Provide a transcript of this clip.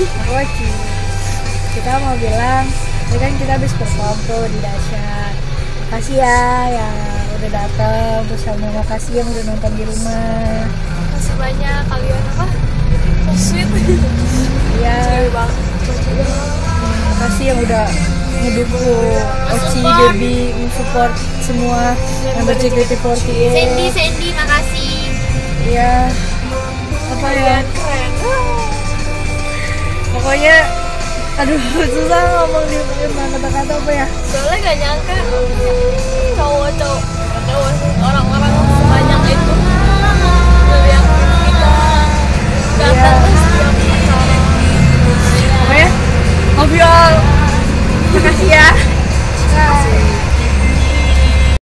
Oci. Kita mau bilang, ini kan kita habis perform tuh di Dasyat. Makasih ya yang udah datang, terus sama makasih yang udah nonton di rumah. Masih banyak kalian apa? Oh, sweet. Iya, makasih yang udah ngedukung Oci, Debi, support semua member JKT48. Sandy, Sandy, pokoknya aduh susah ngomong di tentang kata-kata apa ya? Soalnya gak nyangka cowok cowok orang-orang sebanyak itu dari yang kita iya. datang terus dia ya, pokoknya ngobrol ya.